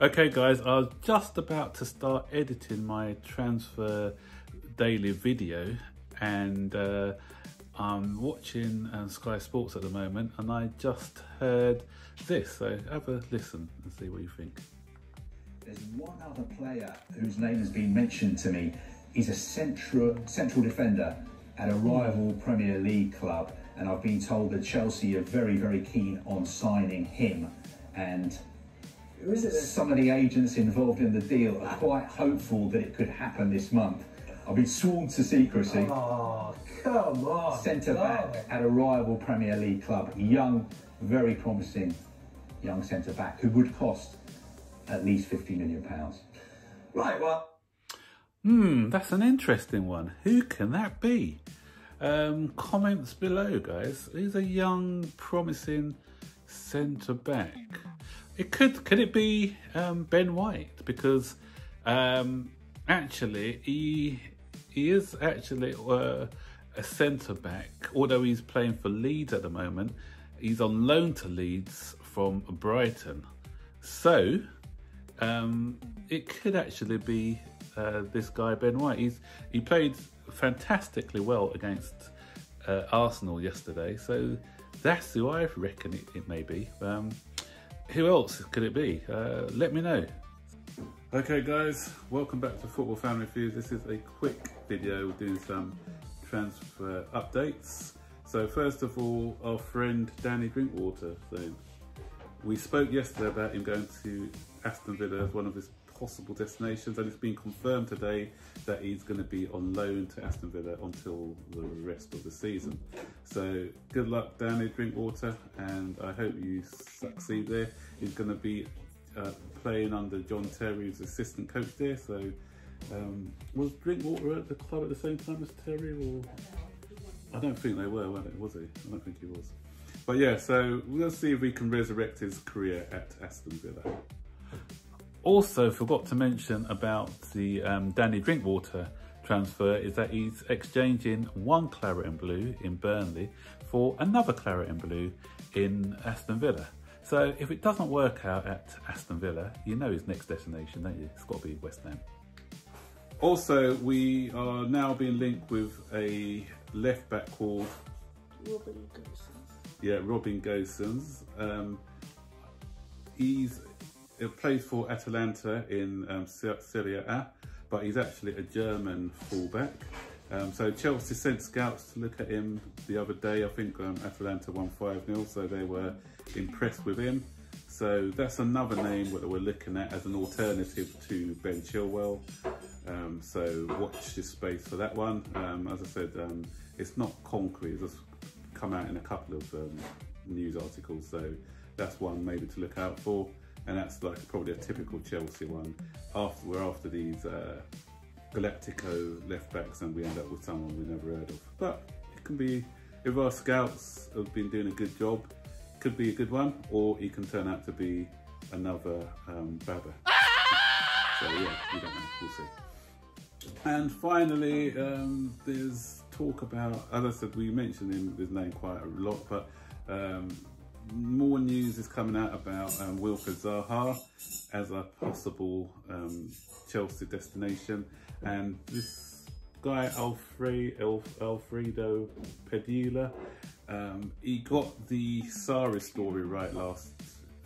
Okay guys, I was just about to start editing my transfer daily video and uh, I'm watching uh, Sky Sports at the moment and I just heard this, so have a listen and see what you think. There's one other player whose name has been mentioned to me. He's a central, central defender at a rival Premier League club and I've been told that Chelsea are very, very keen on signing him and Who is it? then? some of the agents involved in the deal are quite hopeful that it could happen this month. I've been sworn to secrecy. Oh, come on. Centre back Blimey. at a rival Premier League club. Young, very promising young centre back who would cost at least £50 million. Right, well, Hmm, that's an interesting one. Who can that be? Um, comments below, guys. He's a young, promising centre back. It could could it be um, Ben White? Because um, actually, he he is actually uh, a centre back. Although he's playing for Leeds at the moment, he's on loan to Leeds from Brighton. So um, it could actually be uh, this guy Ben White. He's he played fantastically well against uh, Arsenal yesterday, so that's who I reckon it, it may be. Um, who else could it be? Uh, let me know. Okay, guys, welcome back to Football Family Feuds. This is a quick video doing some transfer updates. So first of all, our friend Danny Drinkwater. So we spoke yesterday about him going to Aston Villa as one of his possible destinations, and it's been confirmed today that he's going to be on loan to Aston Villa until the rest of the season. So good luck, Danny Drinkwater, and I hope you succeed there. He's going to be uh, playing under John Terry, who's assistant coach there. So um, was Drinkwater at the club at the same time as Terry, or I don't think they were, were they? Was he? I don't think he was. But yeah, so we'll see if we can resurrect his career at Aston Villa. Also, forgot to mention about the um, Danny Drinkwater transfer is that he's exchanging one claret and blue in Burnley for another claret and blue in Aston Villa. So if it doesn't work out at Aston Villa, you know his next destination, don't you? It's got to be West Ham. Also, we are now being linked with a left back called Robin Gosens. yeah, Robin Gosens. Um, he's he plays for Atalanta in um, Serie A, but he's actually a German fullback. Um, so Chelsea sent scouts to look at him the other day. I think um, Atalanta won 5-0, so they were impressed with him. So that's another name that we're looking at as an alternative to Ben Chilwell. Um, so watch this space for that one. Um, as I said, um, it's not concrete. It's just come out in a couple of um, news articles. So that's one maybe to look out for. And that's like probably a typical Chelsea one. After we're after these uh, Galactico left backs, and we end up with someone we never heard of. But it can be if our scouts have been doing a good job, could be a good one, or he can turn out to be another um, Baba. so yeah, we don't know. We'll see. And finally, um, there's talk about, as I said, we mentioned him, his name quite a lot, but um, more news is coming out about um, Wilfried Zaha as a possible um, Chelsea destination. And this guy, Alfre, Alf, Alfredo Pedula, um, he got the Sarri story right last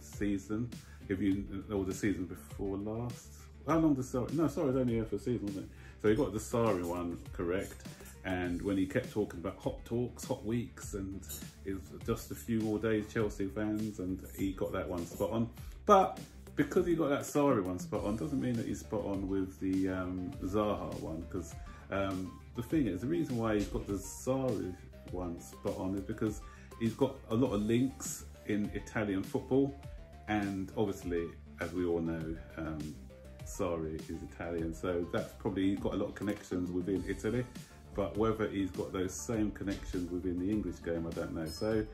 season, if you, or the season before last. How long did Sarri, no, sorry, it's only here for a season, wasn't it? So he got the Sarri one correct. And when he kept talking about hot talks, hot weeks, and it was just a few more days, Chelsea fans, and he got that one spot on. But because he got that Sarri one spot on, doesn't mean that he's spot on with the um, Zaha one. Because um, the thing is, the reason why he's got the Sarri one spot on is because he's got a lot of links in Italian football, and obviously, as we all know, um, Sarri is Italian, so that's probably he's got a lot of connections within Italy. But whether he's got those same connections within the English game, I don't know. So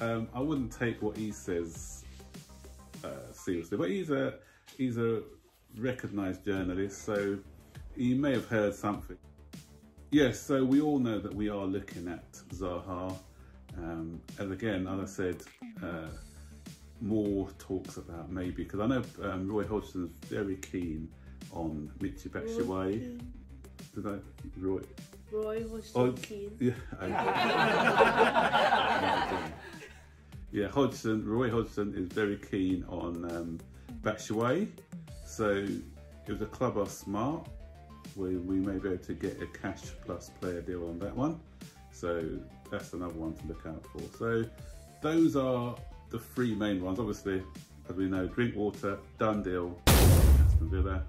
um, I wouldn't take what he says uh, seriously. But he's a he's a recognised journalist, so he may have heard something. Yes, so we all know that we are looking at Zaha. Um, and again, as I said, uh, more talks about maybe because I know um, Roy Hodgson's very keen on Michy Batshuayi. Did I Roy? Roy was Oh, so keen. Yeah. I- yeah, Hodgson, Roy Hodgson is very keen on um, Batshuayi. So if the club are smart, we, we may be able to get a cash plus player deal on that one. So that's another one to look out for. So those are the three main ones. Obviously, as we know, Drinkwater, done deal, Aston Villa.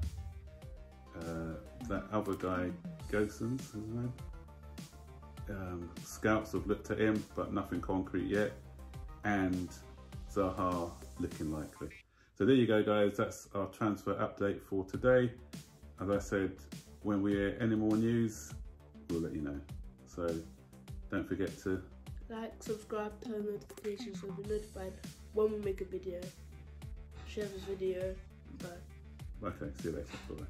Uh, that other guy, Gosens, his name. Um, scouts have looked at him, but nothing concrete yet. And Zaha looking likely. So there you go, guys. That's our transfer update for today. As I said, when we hear any more news, we'll let you know. So don't forget to Like, subscribe, turn notifications so you'll be notified when we make a video. Share this video. Bye. Okay, see you later. Bye.